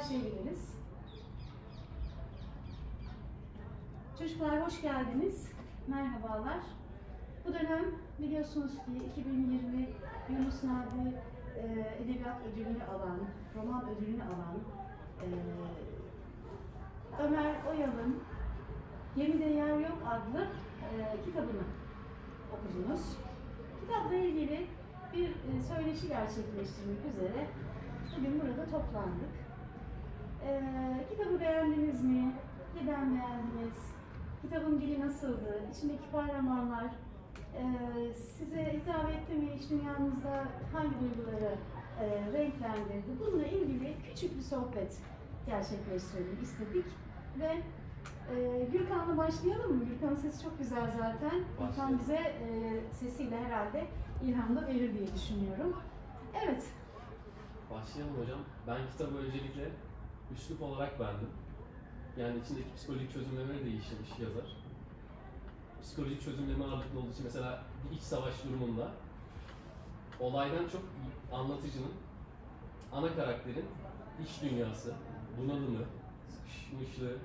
başlayabiliriz. Çocuklar hoş geldiniz. Merhabalar. Bu dönem biliyorsunuz ki 2020 Yunus Nadi e, Edebiyat Ödülünü alan, roman ödülünü alan e, Ömer Oyal'ın Gemide Yer Yok adlı e, kitabını okudunuz. Kitapla ilgili bir e, söyleşi gerçekleştirmek üzere bugün burada toplandık. E, kitabı beğendiniz mi? Neden beğendiniz? Kitabın dili nasıldı? İçindeki kahramanlar e, size hitap etti mi? İç dünyanızda hangi duyguları e, renklendirdi? Bununla ilgili küçük bir sohbet gerçekleştirelim istedik ve e, Gürkan'la başlayalım mı? Gürkan'ın sesi çok güzel zaten. Gürkan bize e, sesiyle herhalde ilham da verir diye düşünüyorum. Evet, Başlayalım hocam. Ben kitabı öncelikle üslup olarak beğendim. Yani içindeki psikolojik çözümlemeleri de işlemiş yazar. Psikolojik çözümleme ağırlıklı olduğu için mesela bir iç savaş durumunda olaydan çok anlatıcının, ana karakterin iç dünyası, bunalımı, sıkışmışlığı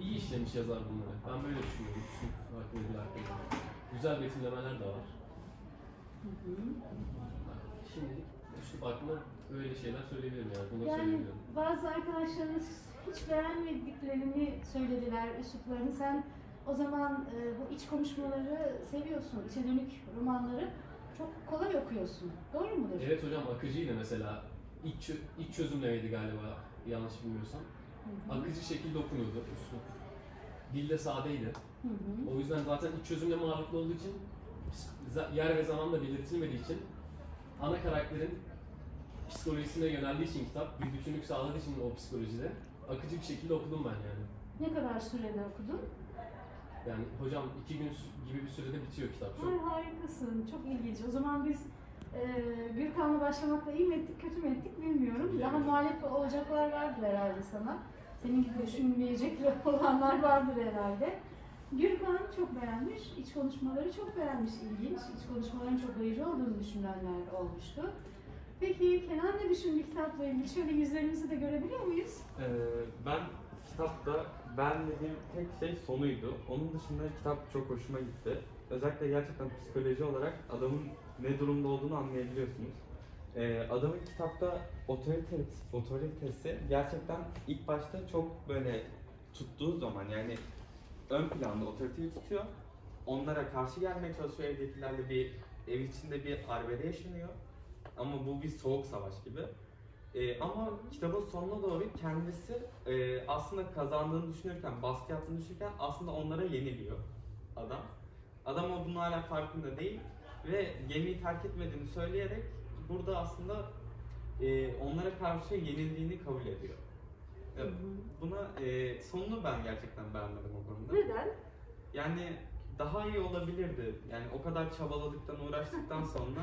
iyi işlemiş yazar bunları. Ben böyle düşünüyorum. Hakkında hakkında. Güzel betimlemeler de var. Hı hı. Şimdilik üslup hakkında öyle şeyler söyleyebilirim yani. Bunları Yani bazı arkadaşlarınız hiç beğenmediklerini söylediler üsluplarını. Sen o zaman e, bu iç konuşmaları seviyorsun, içe dönük romanları çok kolay okuyorsun. Doğru mudur? Evet hocam akıcıydı mesela. İç, iç çözümlemeydi galiba yanlış bilmiyorsam. Hı hı. Akıcı şekilde okunuyordu üslup. Dilde sadeydi. Hı hı. O yüzden zaten iç çözümleme ağırlıklı olduğu için yer ve zaman da belirtilmediği için ana karakterin psikolojisine yöneldiği için kitap bir bütünlük sağladığı için o psikolojide akıcı bir şekilde okudum ben yani. Ne kadar sürede okudun? Yani hocam iki gün gibi bir sürede bitiyor kitap. Çok Ay, harikasın, çok ilginç. O zaman biz e, Gürkan'la başlamakla iyi mi ettik, kötü mü ettik bilmiyorum. Güzel. Daha muhalif olacaklar vardır herhalde sana. Senin gibi düşünmeyecekler olanlar vardır herhalde. Gürkan çok beğenmiş, iç konuşmaları çok beğenmiş, ilginç. İç konuşmaların çok ayıcı olduğunu düşünenler olmuştu. Peki Kenan ne düşündü kitapla ilgili? Şöyle yüzlerimizi de görebiliyor muyuz? Ee, ben kitapta beğenmediğim tek şey sonuydu. Onun dışında kitap çok hoşuma gitti. Özellikle gerçekten psikoloji olarak adamın ne durumda olduğunu anlayabiliyorsunuz. Ee, adamın kitapta otoritesi, otoritesi gerçekten ilk başta çok böyle tuttuğu zaman yani ön planda otoriteyi tutuyor. Onlara karşı gelmeye çalışıyor evdekilerle bir ev içinde bir arbede yaşanıyor. Ama bu bir soğuk savaş gibi. Ee, ama kitabın sonuna doğru kendisi e, aslında kazandığını düşünürken, baskı yaptığını düşünürken aslında onlara yeniliyor adam. Adam o bunun hala farkında değil ve gemiyi terk etmediğini söyleyerek burada aslında e, onlara karşı yenildiğini kabul ediyor. Evet, buna e, sonunu ben gerçekten beğenmedim o konuda. Neden? Yani daha iyi olabilirdi. Yani o kadar çabaladıktan, uğraştıktan sonra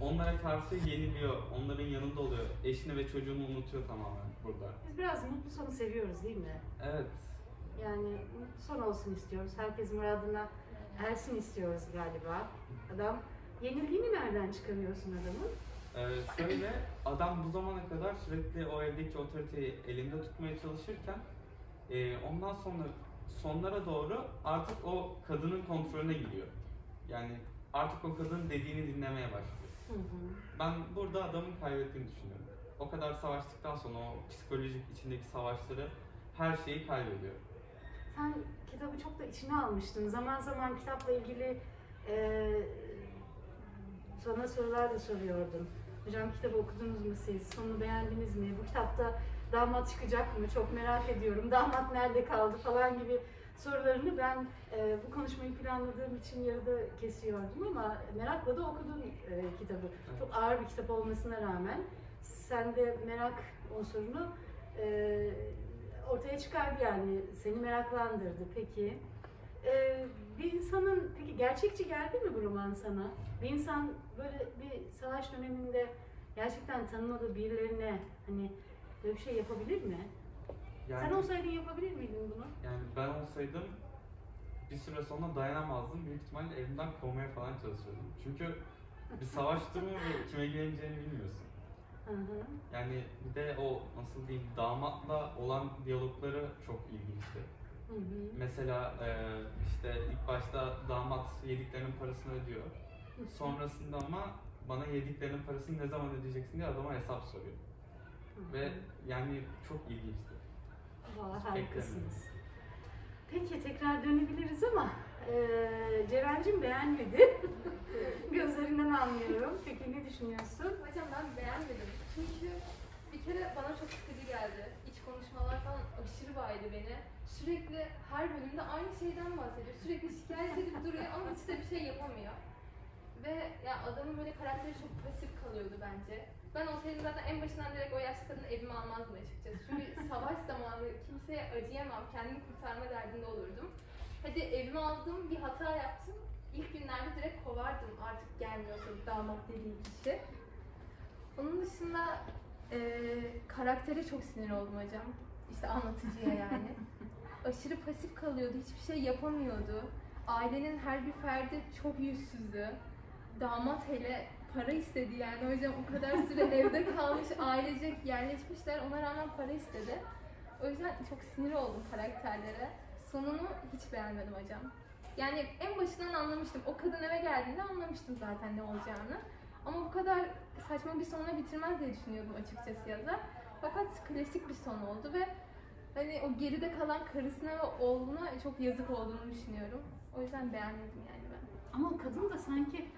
onlara karşı yeniliyor, onların yanında oluyor. Eşini ve çocuğunu unutuyor tamamen burada. Biz biraz mutlu sonu seviyoruz değil mi? Evet. Yani mutlu son olsun istiyoruz. Herkes muradına ersin istiyoruz galiba. Adam yenildiğini nereden çıkarıyorsun adamın? Ee, şöyle, adam bu zamana kadar sürekli o evdeki otoriteyi elinde tutmaya çalışırken e, ondan sonra sonlara doğru artık o kadının kontrolüne gidiyor. Yani artık o kadının dediğini dinlemeye başlıyor. Hı hı. Ben burada adamın kaybettiğini düşünüyorum. O kadar savaştıktan sonra o psikolojik içindeki savaşları her şeyi kaybediyor. Sen kitabı çok da içine almıştın. Zaman zaman kitapla ilgili eee sana sorular da soruyordum. Hocam kitabı okudunuz mu siz? Sonunu beğendiniz mi? Bu kitapta damat çıkacak mı? Çok merak ediyorum. Damat nerede kaldı falan gibi sorularını ben eee, bu konuşmayı planladığım için yarıda kesiyordum ama merakla da okudum eee, kitabı. Çok ağır bir kitap olmasına rağmen sende merak unsurunu eee, ortaya çıkardı yani seni meraklandırdı. Peki eee, bir insanın peki gerçekçi geldi mi bu roman sana? Bir insan böyle bir savaş döneminde gerçekten tanımadığı birilerine hani böyle bir şey yapabilir mi? Yani, Sen olsaydın yapabilir miydin bunu? yani ben olsaydım bir süre sonra dayanamazdım. Büyük ihtimalle evimden kovmaya falan çalışırdım. Çünkü bir savaş durumu ve kime güveneceğini bilmiyorsun. Hı hı. Yani bir de o nasıl diyeyim damatla olan diyalogları çok ilginçti. Hı hı. Mesela e, işte ilk başta damat yediklerinin parasını ödüyor. Sonrasında ama bana yediklerinin parasını ne zaman ödeyeceksin diye adama hesap soruyor. Hı hı. Ve yani çok ilginçti. Vallahi Beklemedim. harikasınız. Peki tekrar dönebiliriz ama eee Ceren'cim beğenmedi. Gözlerinden anlıyorum. Peki ne düşünüyorsun? Hocam ben beğenmedim. Çünkü bir kere bana çok sıkıcı geldi. İç konuşmalar falan aşırı baydı beni. Sürekli her bölümde aynı şeyden bahsediyor. Sürekli şikayet edip duruyor ama hiç de bir şey yapamıyor. Ve ya adamın böyle karakteri çok pasif kalıyordu bence. Ben olsaydım zaten en başından direkt o yaşlı kadını evime almazdım açıkçası. Çünkü savaş zamanı kimseye acıyamam, kendimi kurtarma derdinde olurdum. Hadi evime aldım, bir hata yaptım. İlk günlerde direkt kovardım artık gelmiyorsa damat dediğim kişi. Onun dışında eee karaktere çok sinir oldum hocam. İşte anlatıcıya yani. Aşırı pasif kalıyordu, hiçbir şey yapamıyordu. Ailenin her bir ferdi çok yüzsüzdü. Damat hele para istedi yani hocam o kadar süre evde kalmış ailecek yerleşmişler ona rağmen para istedi. O yüzden çok sinir oldum karakterlere. Sonunu hiç beğenmedim hocam. Yani en başından anlamıştım. O kadın eve geldiğinde anlamıştım zaten ne olacağını. Ama bu kadar saçma bir sonla bitirmez diye düşünüyordum açıkçası yazar. Fakat klasik bir son oldu ve hani o geride kalan karısına ve oğluna çok yazık olduğunu düşünüyorum. O yüzden beğenmedim yani ben. Ama kadın da sanki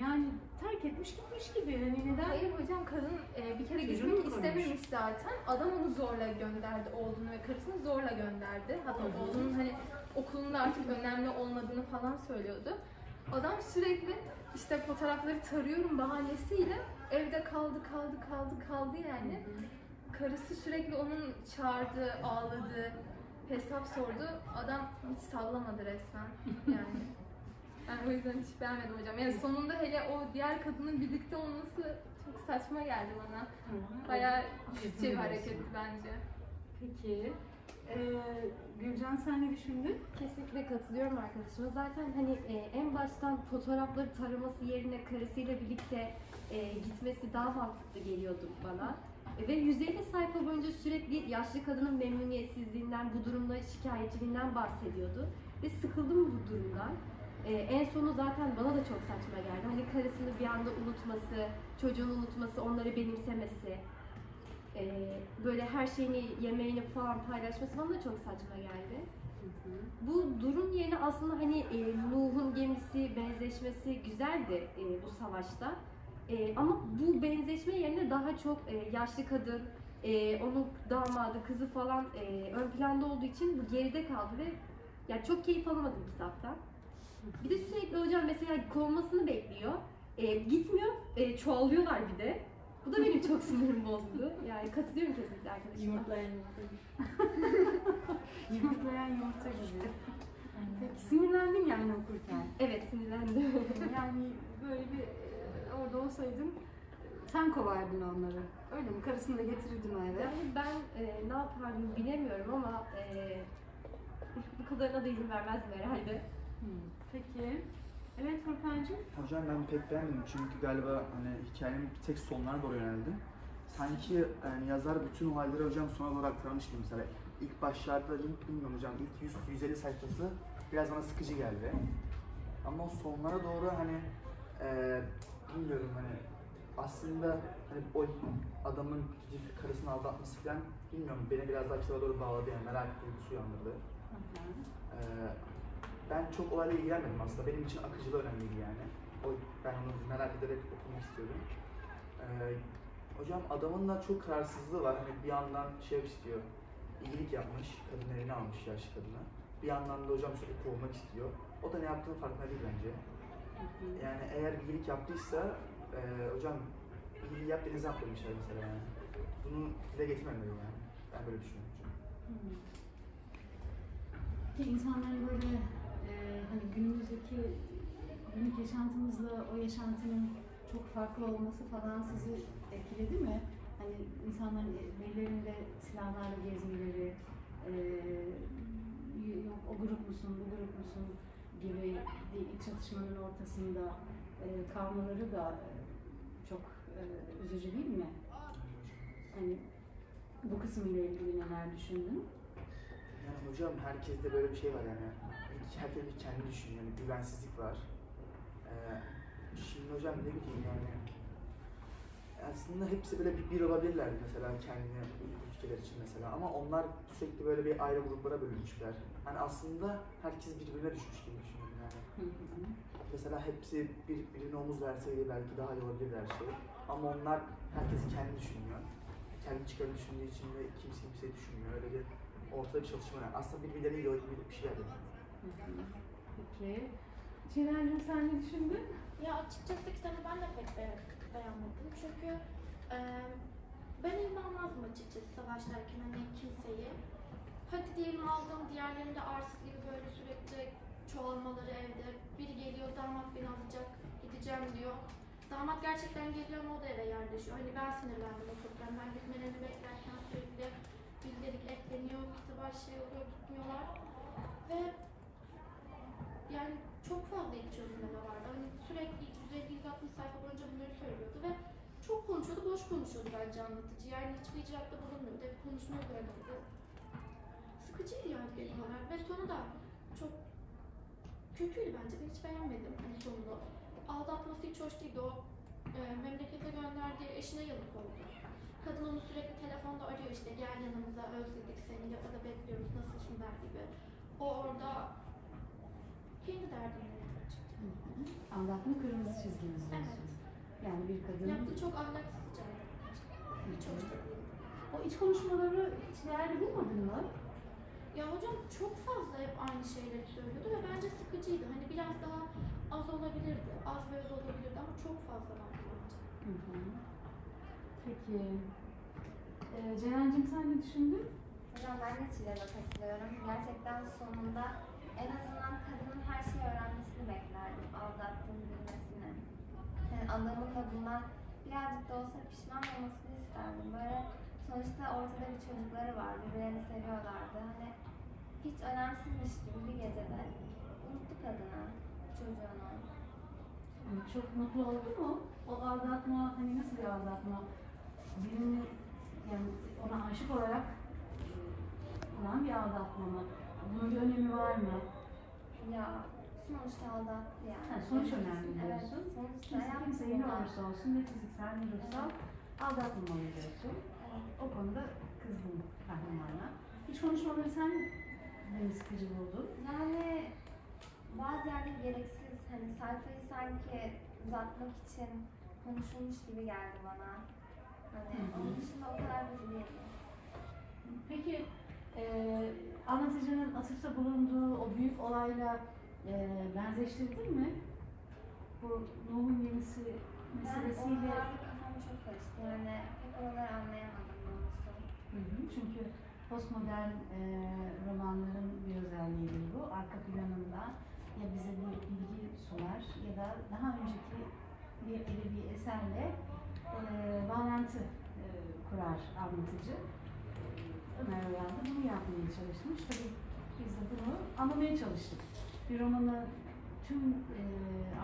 yani terk etmiş gitmiş gibi. Hani neden? Hayır hocam kadın e, bir kere Çocuğunu gitmek mu istememiş zaten. Adam onu zorla gönderdi oğlunu ve karısını zorla gönderdi. Hatta hı. oğlunun hani okulunda artık önemli olmadığını falan söylüyordu. Adam sürekli işte fotoğrafları tarıyorum bahanesiyle evde kaldı kaldı kaldı kaldı yani. Karısı sürekli onun çağırdı, ağladı, hesap sordu. Adam hiç sallamadı resmen yani. Ben o yüzden hiç beğenmedim hocam. Yani sonunda hele o diğer kadının birlikte olması çok saçma geldi bana. Bayağı şüpheci bir hareketti bence. Peki. Ee, Gülcan sen ne düşündün? Kesinlikle katılıyorum arkadaşıma. Zaten hani e, en baştan fotoğrafları taraması yerine karısıyla birlikte e, gitmesi daha mantıklı geliyordu bana. E, ve 150 sayfa boyunca sürekli yaşlı kadının memnuniyetsizliğinden, bu durumda şikayetçiliğinden bahsediyordu. Ve sıkıldım bu durumdan. E, en sonu zaten bana da çok saçma geldi. Hani karısını bir anda unutması, çocuğunu unutması, onları benimsemesi. e, böyle her şeyini, yemeğini falan paylaşması bana da çok saçma geldi. Bu durum yerine aslında hani e, Nuh'un gemisi benzeşmesi güzeldi e, bu savaşta. E, ama bu benzeşme yerine daha çok e, yaşlı kadın, e, onun damadı, kızı falan e, ön planda olduğu için bu geride kaldı ve ya çok keyif alamadım kitaptan. Bir de sürekli hocam mesela kovmasını bekliyor. E, gitmiyor, e, çoğalıyorlar bir de. Bu da benim çok sinirimi bozdu. Yani katılıyorum kesinlikle arkadaşıma. Yumurtlayan yumurta gibi. Yumurtlayan yumurta gibi. Peki sinirlendin yani okurken. Evet sinirlendim. yani böyle bir e, orada olsaydın sen kovardın onları. Öyle mi? Karısını da getirirdin o eve. Yani ben e, ne yapardım bilemiyorum ama e, bu kadarına da izin vermezdim herhalde. Hmm. Peki. Evet Furkan'cığım. Hocam ben pek beğenmedim çünkü galiba hani hikayenin bir tek sonlarına doğru yöneldi. Sanki yani yazar bütün olayları hocam sona doğru aktarmış gibi mesela. ilk başlarda bilmiyorum hocam ilk 100 150 sayfası biraz bana sıkıcı geldi. Ama o sonlara doğru hani eee bilmiyorum hani aslında hani o adamın karısını aldatması falan bilmiyorum beni biraz daha kitaba doğru bağladı yani merak duygusu uyandırdı. Ee, ben çok olayla ilgilenmedim aslında. Benim için akıcılığı önemliydi yani. O, ben onu merak ederek okumak istiyordum. Ee, hocam adamın da çok kararsızlığı var. Hani bir yandan şey istiyor, iyilik yapmış, kadın evine almış yaşlı kadını. Bir yandan da hocam sürekli kovmak istiyor. O da ne yaptığını farkında değil bence. Yani eğer iyilik yaptıysa, e, hocam iyiliği yap denize at demişler mesela yani. Bunu dile getirmemeli yani. Ben böyle düşünüyorum hocam. Peki insanların böyle hani günümüzdeki günlük yaşantımızla o yaşantının çok farklı olması falan sizi etkiledi mi? Hani insanların ellerinde silahlarla gezmeleri, e, yok o grup musun, bu grup musun gibi iç çatışmanın ortasında e, kalmaları da çok e, üzücü değil mi? Hani bu kısmıyla ilgili neler düşündün? Yani hocam herkeste böyle bir şey var yani. Herkes bir kendi düşünüyor. Yani güvensizlik var. Ee, şimdi hocam ne bileyim yani. Aslında hepsi böyle bir, bir olabilirler mesela kendi ülkeler için mesela ama onlar sürekli böyle bir ayrı gruplara bölünmüşler. Yani aslında herkes birbirine düşmüş gibi düşünüyorum yani. Mesela hepsi bir, birine omuz verseydi belki daha iyi olabilirdi her şey. Ama onlar herkes kendi düşünüyor. Kendi çıkarını düşündüğü için de kimse kimseyi düşünmüyor. Öyle bir ortada bir çalışma var. Aslında birbirlerini iyi bir, bir şey yapıyor. Peki. Ceren'cim sen ne düşündün? Ya açıkçası kitabı ben de pek be- beğenmedim çünkü e, ben inanmazdım açıkçası savaşlarken hani kimseyi. Hadi diyelim aldım diğerlerinde arsız gibi böyle sürekli çoğalmaları evde. Biri geliyor damat beni alacak gideceğim diyor. Damat gerçekten geliyor ama o da eve yerleşiyor. Hani ben sinirlendim okurken. Ben gitmelerini beklerken sürekli bildirik ekleniyor, kitaba şey oluyor, gitmiyorlar. Ve yani çok fazla iç çözümleme vardı. Hani sürekli 150-160 sayfa boyunca bunları söylüyordu ve çok konuşuyordu, boş konuşuyordu bence anlatıcı. Yani hiçbir icraatta bulunmuyordu. Hep konuşmaya bırakıldı. Sıkıcıydı yani olarak ve sonu da çok kötüydü bence. Ben hiç beğenmedim hani sonunu. Aldatması hiç hoş değildi. O e, memlekete gönderdiği eşine yazık oldu. Kadın onu sürekli telefonda arıyor işte gel yanımıza özledik seni ya da bekliyoruz nasılsın der gibi. O orada kendi derdini hı. Aldatma kırmızı çizgimiz diyorsun. Yani bir kadın Yaptığı çok hoş da değildi. o iç konuşmaları hiç değerli bulmadın mı? Ya hocam çok fazla hep aynı şeyleri söylüyordu ve bence sıkıcıydı. Hani biraz daha az olabilirdi. Az ve öz olabilirdi ama çok fazla vardı bence. Hı hı. Peki. Ee, Ceren'cim sen ne düşündün? Hocam ben de Çile'de katılıyorum. Gerçekten sonunda en azından kadının her şeyi öğrenmesini beklerdim. Aldattığını bilmesini. Yani adamın da bundan birazcık da olsa pişman olmasını isterdim. Böyle sonuçta ortada bir çocukları var. Birbirlerini seviyorlardı. Hani hiç önemsizmiş gibi bir gecede unuttu kadını, çocuğunu. Çok mutlu oldu mu? O aldatma hani nasıl bir aldatma? Birini yani ona aşık olarak olan bir aldatma mı? Bunun bir önemi var mı? Ya sonuçta aldattı yani. Ha, sonuç önemli Evet, diyorsun. sonuçta Kimse kimseyi ne olursa olsun ne fiziksel ne ruhsal aldatmamalı diyorsun. Evet. O konuda kızdım kahramana. Hiç konuşmaları sen de mi sıkıcı buldun? Yani bazı yerde gereksiz hani sayfayı sanki uzatmak için konuşulmuş gibi geldi bana. Hani Hı hı. onun dışında o kadar da değildi. Peki e, anlatıcının atıfta bulunduğu o büyük olayla e, benzeştirdin mi? Bu Nuh'un gemisi Ben meselesiyle oralarda kafam çok karıştı. Yani pek oraları anlayamadım doğrusu. Hı hı, çünkü postmodern e, romanların bir özelliği bu. Arka planında ya bize bir bilgi sunar ya da daha önceki bir edebi eserle e, bağlantı e, kurar anlatıcı. Ömer Oyan da bunu yapmaya çalışmış. Tabii biz de bunu anlamaya çalıştık. Bir romanı tüm e,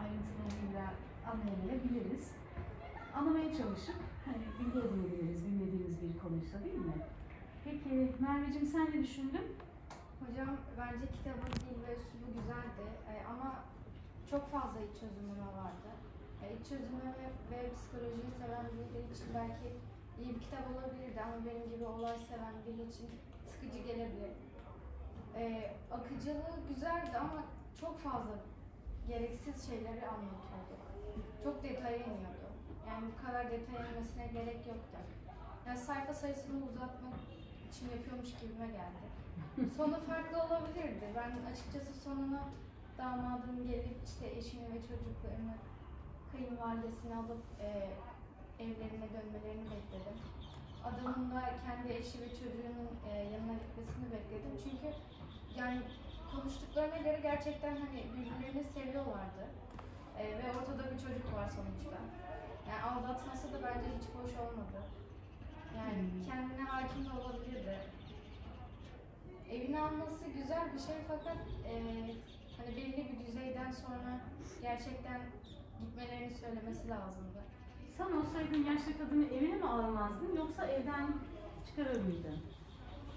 ayrıntılarıyla anlayamayabiliriz. Anlamaya çalışıp hani bilgi edinebiliriz bilmediğimiz bir konuysa değil mi? Peki Merveciğim sen ne düşündün? Hocam bence kitabın dil ve üslubu güzeldi Ee, ama çok fazla iç çözümleme vardı. Ee, iç çözümleme ve psikolojiyi seven biri için belki iyi bir kitap olabilirdi ama benim gibi olay seven biri için sıkıcı gelebilir. Ee, akıcılığı güzeldi ama çok fazla gereksiz şeyleri anlatıyordu. Çok detaya iniyordu. Yani bu kadar detaya inmesine gerek yoktu. Yani sayfa sayısını uzatmak için yapıyormuş gibime geldi. Sonu farklı olabilirdi. Ben açıkçası sonunu damadın gelip işte eşini ve çocuklarını kayınvalidesini alıp e, evlerine dönmelerini bekledim. Adamın da kendi eşi ve çocuğunun e, yanına gitmesini bekledim. Çünkü yani konuştuklarına göre gerçekten hani birbirlerini seviyorlardı. E, ve ortada bir çocuk var sonuçta. Yani aldatması da bence hiç hoş olmadı. Yani Hmm. kendine hakim de olabilirdi. Evine alması güzel bir şey fakat e, hani belli bir düzeyden sonra gerçekten gitmelerini söylemesi lazımdı. Sen olsaydın yaşlı kadını evine mi almazdın yoksa evden çıkarır mıydın?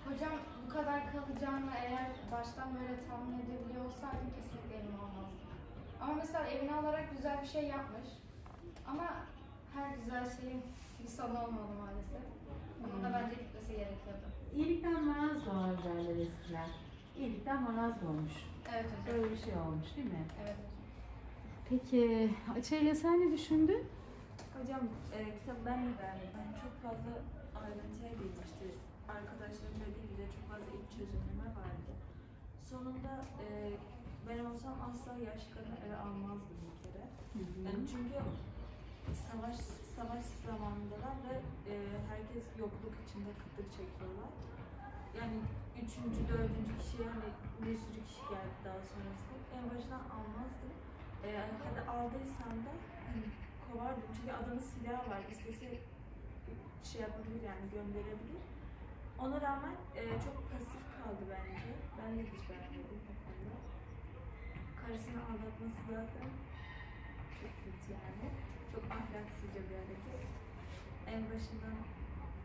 Hocam bu kadar kalacağını eğer baştan böyle tahmin edebiliyor olsaydım kesinlikle evime almazdım. Ama mesela evine alarak güzel bir şey yapmış. Ama her güzel şeyin bir sonu olmalı maalesef. Bunun da bence gitmesi gerekiyordu. İyilikten maraz doğar derler eskiler. İyilikten maraz doğmuş. Evet hocam. Öyle bir şey olmuş değil mi? Evet hocam. Peki Açayla sen ne düşündün? Hocam e, kitap ben de beğendim. Yani çok fazla ayrıntıya girmişti. Arkadaşlarım dediği gibi çok fazla iç çözümleme vardı. Sonunda e, ben olsam asla yaş kadını eve almazdım bir kere. Yani çünkü savaş savaş zamanındalar ve e, herkes yokluk içinde kıtlık çekiyorlar. Yani üçüncü, dördüncü kişi hani bir sürü kişi geldi daha sonrasında. En başından almazdım. E, hadi aldıysam da hani kovardım. Çünkü adamın silahı var. İstese şey yapabilir yani gönderebilir. Ona rağmen e, çok pasif kaldı bence. Ben de hiç beğenmedim. Karısını aldatması zaten çok kötü yani. Çok ahlaksızca bir hareket. En başından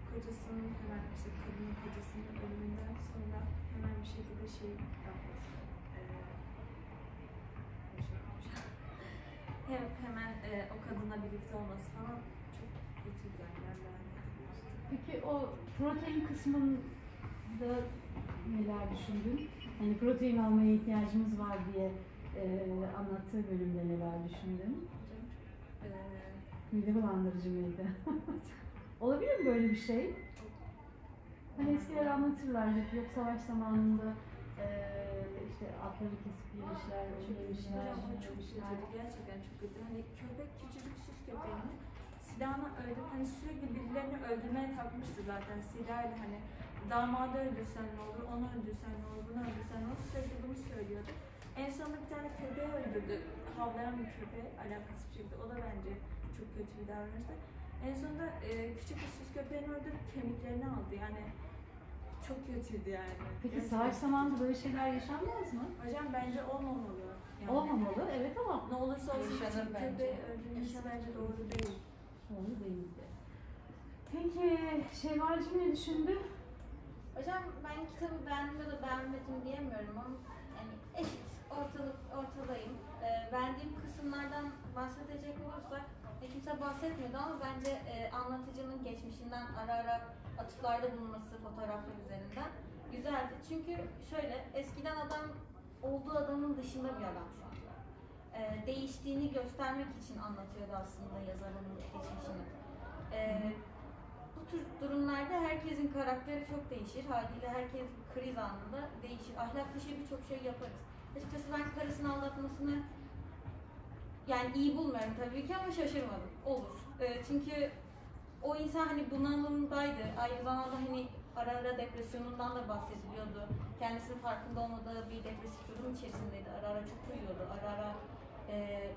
kocasının hemen işte kadının kocasının ölümünden sonra hemen bir şekilde şey yapması. E, hem, hemen e, o kadınla birlikte olması falan çok kötü yani. Peki o protein kısmında neler düşündün? Hani protein almaya ihtiyacımız var diye e, anlattığı bölümde neler düşündün? Hocam çok e, Mide bulandırıcı mıydı? Olabilir mi böyle bir şey? Hani eskiler anlatırlar hep yok savaş zamanında e, işte atları kesip yemişler, yemişler, bunu çok kötüydü. Gerçekten çok kötü. Hani köpek küçücük süs köpeğini silahına öldür, hani sürekli birilerini öldürmeye takmıştı zaten silahıyla hani damadı öldürsen ne olur, onu öldürsen ne olur, bunu öldürsen ne olur sürekli bunu söylüyordu. En sonunda bir tane köpeği öldürdü. Havlayan bir köpeği alakasız bir şekilde. O da bence çok kötü bir davranıştı. En sonunda e, küçük bir süs köpeğini öldürüp kemiklerini aldı. Yani çok kötüydü yani. Peki Gerçekten. savaş zamanında böyle şeyler yaşanmaz mı? Hocam bence olmamalı. Yani. Olmamalı, evet ama Ne olursa olsun Yaşanır bence. köpeği öldürmesi bence doğru değil. doğru değildi. Peki Şevvalcim ne düşündü? Hocam ben kitabı beğendim ya da beğenmedim diyemiyorum ama yani eşit, ortalık, ortadayım. Ee, beğendiğim kısımlardan bahsedecek olursak kimse bahsetmiyordu ama bence e, anlatıcının geçmişinden ara ara atıflarda bulunması fotoğraflar üzerinden güzeldi. Çünkü şöyle eskiden adam olduğu adamın dışında bir adam şu anda. Ee, değiştiğini göstermek için anlatıyordu aslında yazarın geçmişini. Ee, bu tür durumlarda herkesin karakteri çok değişir. Haliyle herkes kriz anında değişir. Ahlak dışı birçok şey yaparız. Açıkçası ben karısını aldatmasını yani iyi bulmuyorum tabii ki ama şaşırmadım. Olur. Ee, çünkü o insan hani bunalımdaydı. Aynı zamanda hani ara ara depresyonundan da bahsediliyordu. Kendisinin farkında olmadığı bir depresif durum içerisindeydi. Ara ara çok uyuyordu. Ara ara e,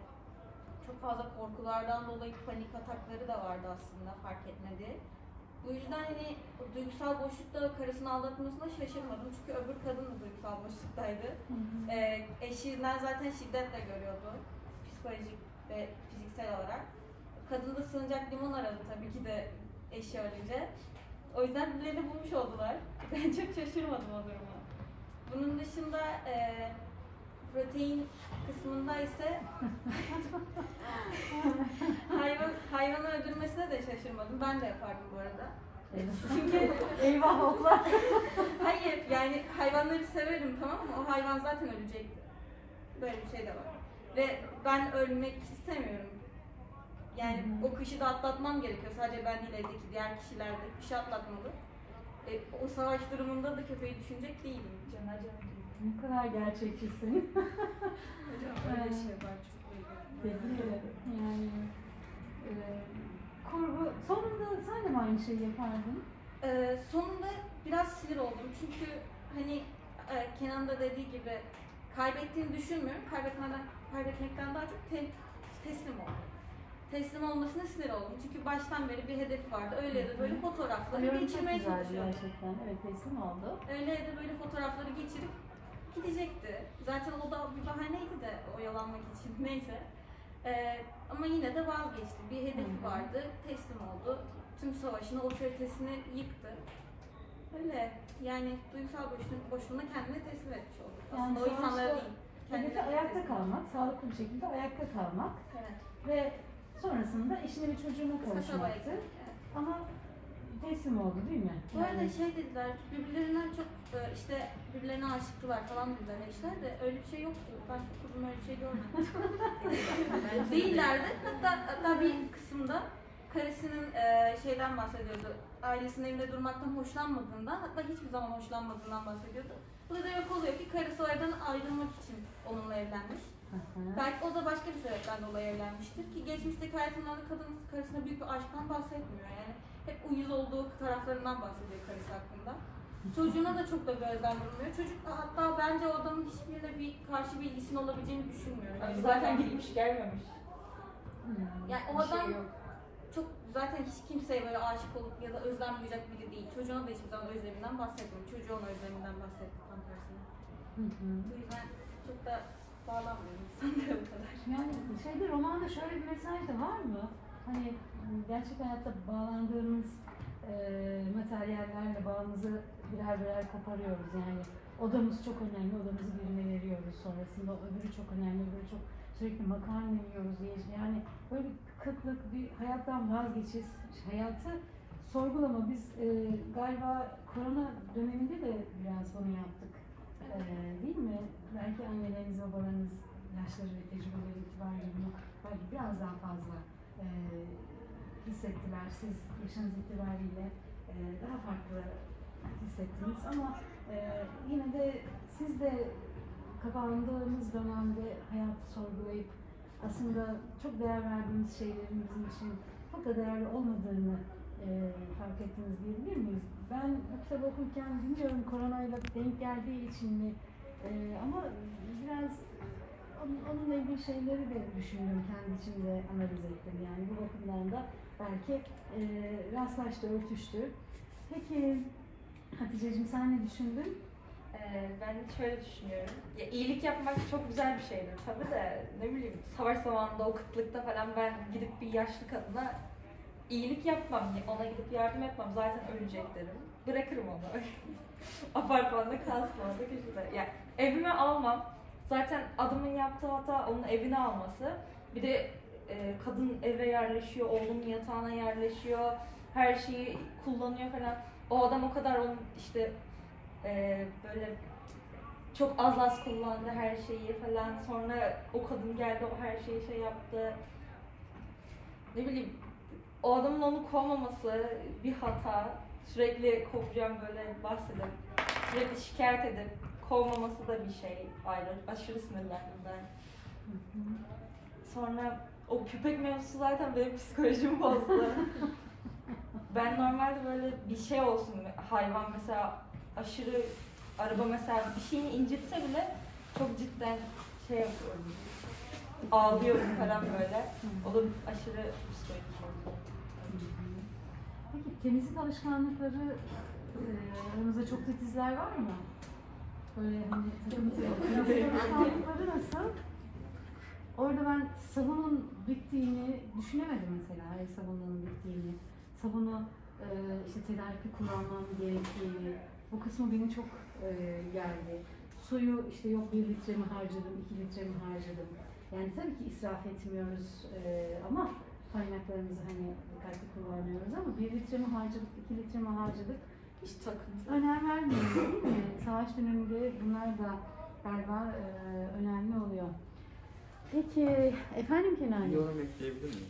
çok fazla korkulardan dolayı panik atakları da vardı aslında fark etmedi. Bu yüzden hani duygusal boşlukta karısını aldatmasına şaşırmadım. Çünkü öbür kadın da duygusal boşluktaydı. Ee, eşinden zaten şiddetle görüyordu. Psikolojik ve fiziksel olarak. Kadın da sığınacak limon aradı tabii ki de eşi ölünce. O yüzden birbirlerini bulmuş oldular. Ben çok şaşırmadım o duruma. Bunun dışında e, protein kısmında ise hayvan hayvanı öldürmesine de şaşırmadım. Ben de yapardım bu arada. Çünkü Eyvah oklar. hayır yani hayvanları severim tamam mı? O hayvan zaten ölecekti. Böyle bir şey de var. Ve ben ölmek istemiyorum. Yani hı. o kışı da atlatmam gerekiyor. Sadece ben değil evdeki diğer kişiler de kışı atlatmalı. E, o savaş durumunda da köpeği düşünecek değilim. Cana can ne kadar gerçekçisin. Hocam öyle şey var çok öyle. Yani e, kurgu sonunda sen de mi aynı şeyi yapardın? Ee, sonunda biraz sinir oldum çünkü hani e, Kenan da dediği gibi kaybettiğini düşünmüyorum. Kaybetmeden, kaybetmekten daha çok te- teslim oldum. Teslim olmasına sinir oldum. Çünkü baştan beri bir hedef vardı. Öyle de böyle fotoğrafları Yorum geçirmeye çalışıyordu. gerçekten. Evet teslim oldu. Öyle de böyle fotoğrafları geçirip gidecekti. Zaten o da bir bahaneydi de oyalanmak için. Neyse. Ee, ama yine de vazgeçti. Bir hedefi vardı, teslim oldu. Tüm savaşını, otoritesini yıktı. Öyle yani duygusal boşluğun, boşluğuna kendini teslim etmiş oldu. Yani Aslında o insanlara değil. Hedefi kendine ayakta kalmak, sağlıklı bir şekilde ayakta kalmak Evet. ve sonrasında eşine ve çocuğuna kavuşmaktı. Evet. Ama teslim oldu değil mi? Bu arada Yani- şey dediler, birbirlerinden çok e, işte birbirlerine aşıktılar falan dediler eşler de öyle bir şey yoktu. Ben okudum öyle bir şey görmedim. Değillerdi. Hatta, hatta bir kısımda karısının e, şeyden bahsediyordu. Ailesinin evinde durmaktan hoşlanmadığından, hatta hiçbir zaman hoşlanmadığından bahsediyordu. Bu da demek oluyor ki karısı o evden ayrılmak için onunla evlenmiş. Hı hı. Belki o da başka bir sebepten dolayı evlenmiştir ki geçmişteki hayatında kadın karısına büyük bir aşktan bahsetmiyor yani. Hep uyuz olduğu taraflarından bahsediyor karısı hakkında. Çocuğuna da çok da bir özlem durmuyor. Çocuk hatta bence o adamın hiçbirine bir karşı bir ilgisinin olabileceğini düşünmüyorum. Yani Zaten gitmiş gelmemiş. Hmm. Yani o şey adam yok. çok zaten hiç kimseye böyle aşık olup ya da özlem duyacak biri değil. Çocuğuna da hiçbir zaman özleminden bahsetmiyor. Çocuğu ona özleminden bahsetti tam tersine. Hı hı. Bu yüzden çok da bağlanmıyorum sanırım bu kadar. Yani şeyde romanda şöyle bir mesaj da var mı? Hani gerçek hayatta bağlandığımız e, materyallerle bağımızı birer birer koparıyoruz. Yani odamız çok önemli, odamızı birine veriyoruz. Sonrasında öbürü çok önemli, öbürü çok sürekli makarna yiyoruz. ye- Yani böyle bir kıtlık, bir hayattan vazgeçiş, hayatı sorgulama. Biz e, galiba korona döneminde de biraz bunu yaptık. E, değil mi? Belki anneleriniz, babalarınız yaşları ve tecrübeleri itibariyle bunu belki biraz daha fazla e, hissettiler. Siz yaşınız itibariyle e, daha farklı hissettiniz ama e, yine de siz de kapandığınız dönemde hayatı sorgulayıp aslında çok değer verdiğimiz şeylerin bizim için çok da değerli olmadığını e, fark ettiniz diyebilir miyiz? Ben bu kitabı okurken bilmiyorum koronayla denk geldiği için mi e, ama biraz onun, onunla ilgili şeyleri de düşündüm, kendi içimde analiz ettim. Yani bu bakımdan da belki e, rastlaştı, örtüştü. Peki Hatice'cim sen ne düşündün? Ee, ben şöyle düşünüyorum. Ya iyilik yapmak çok güzel bir şeydir tabii de ne bileyim savaş zamanında o kıtlıkta falan ben gidip bir yaşlı kadına iyilik yapmam. Ona gidip yardım etmem. Zaten ölecek derim. Bırakırım onu. Apartmanda kalsın orada köşede. Yani evime almam. Zaten adamın yaptığı hata onun evine alması. Bir de e, kadın eve yerleşiyor, oğlunun yatağına yerleşiyor. Her şeyi kullanıyor falan. O adam o kadar onun işte e, böyle çok az az kullandı her şeyi falan. Sonra o kadın geldi o her şeyi şey yaptı. Ne bileyim o adamın onu kovmaması bir hata. Sürekli kovacağım böyle bahsedip sürekli şikayet edip kovmaması da bir şey ayrı. Aşırı sinirlendim ben. Sonra o köpek mevzusu zaten benim psikolojimi bozdu. ben normalde böyle bir şey olsun hayvan mesela aşırı araba mesela bir şeyini incitse bile çok cidden şey yapıyorum. Ağlıyorum falan böyle. O da aşırı bozdu. Peki temizlik alışkanlıkları e, aranızda çok titizler var mı? Böyle hani temizlik alışkanlıkları nasıl? Orada ben sabunun bittiğini düşünemedim mesela. El sabununun bittiğini. Sabunu e, işte tedarikli kullanmam gerektiğini. Bu kısmı beni çok e, geldi. Suyu işte yok bir litre mi harcadım, iki litre mi harcadım. Yani tabii ki israf etmiyoruz e, ama kaynaklarımızı hani dikkatli kullanıyoruz ama bir litre mi harcadık, iki litre mi harcadık Hiç takıntı. önem vermiyoruz değil mi? Savaş döneminde bunlar da galiba e, önemli oluyor. Peki efendim Kenan? Bir yorum ekleyebilir miyim?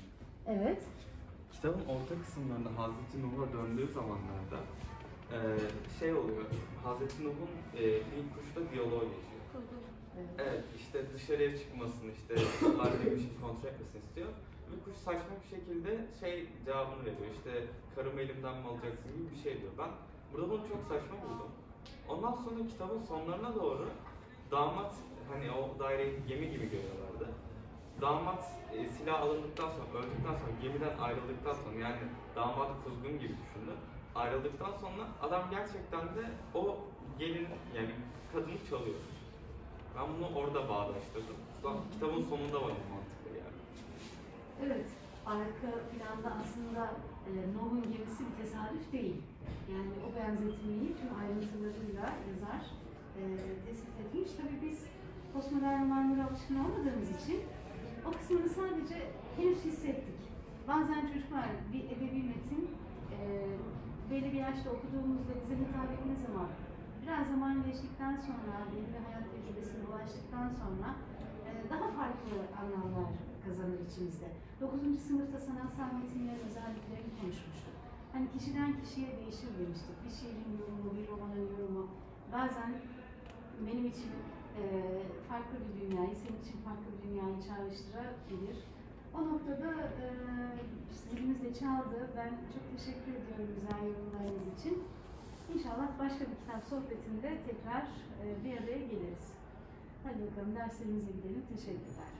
Evet. Kitabın orta kısımlarında Hazreti Nuh'a döndüğü zamanlarda eee, şey oluyor. Hazreti Nuh'un eee bir kuşla diyaloğu geçiyor. Evet işte dışarıya çıkmasını işte olayla bir şey kontrol etmesini istiyor. Ve kuş saçma bir şekilde şey cevabını veriyor işte karımı elimden mi alacaksın gibi bir şey diyor. Ben burada bunu çok saçma buldum. Ondan sonra kitabın sonlarına doğru damat hani o daireyi gemi gibi görüyorlardı. Damat e, silah alındıktan sonra, öldükten sonra, gemiden ayrıldıktan sonra yani damat kuzgun gibi düşündü. Ayrıldıktan sonra adam gerçekten de o gelin yani kadını çalıyor. Ben bunu orada bağdaştırdım. Kitabın sonunda bana mantıklı geldi. Evet, arka planda aslında e, Noh'un gemisi bir tesadüf değil. Yani o benzetmeyi tüm ayrıntılarıyla yazar e, tespit etmiş. Tabii biz postmodern romanlara alışkın olmadığımız için o kısmını sadece henüz hissettik. Bazen çocuklar bir edebi metin e, belli bir yaşta okuduğumuzda bize hitap etmez ama biraz zaman geçtikten sonra, belli bir hayat tecrübesine ulaştıktan sonra e, daha farklı anlamlar kazanır içimizde. 9. sınıfta sanatsal metinlerin özelliklerini konuşmuştuk. Hani kişiden kişiye değişir demiştik. Bir şiirin yorumu, bir romanın yorumu bazen benim için e, farklı bir dünyayı, senin için farklı bir dünyayı çağrıştırabilir. O noktada e, zilimiz de çaldı. Ben çok teşekkür ediyorum güzel yorumlarınız için. İnşallah başka bir kitap sohbetinde tekrar e, bir araya geliriz. Hadi bakalım derslerimize gidelim. Teşekkürler.